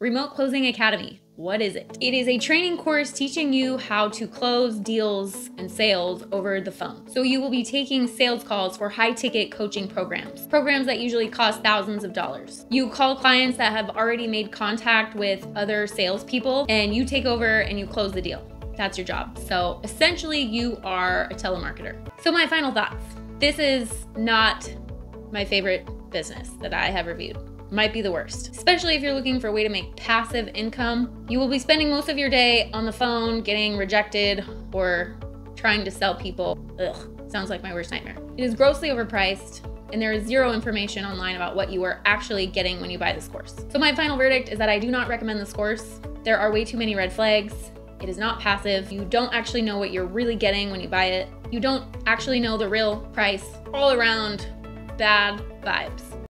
Remote Closing Academy. What is it? It is a training course teaching you how to close deals and sales over the phone. So you will be taking sales calls for high ticket coaching programs, programs that usually cost thousands of dollars. You call clients that have already made contact with other salespeople and you take over and you close the deal. That's your job. So essentially, you are a telemarketer. So, my final thoughts this is not my favorite business that I have reviewed might be the worst. Especially if you're looking for a way to make passive income. You will be spending most of your day on the phone getting rejected or trying to sell people. Ugh, sounds like my worst nightmare. It is grossly overpriced and there is zero information online about what you are actually getting when you buy this course. So my final verdict is that I do not recommend this course. There are way too many red flags. It is not passive. You don't actually know what you're really getting when you buy it. You don't actually know the real price. All around bad vibes.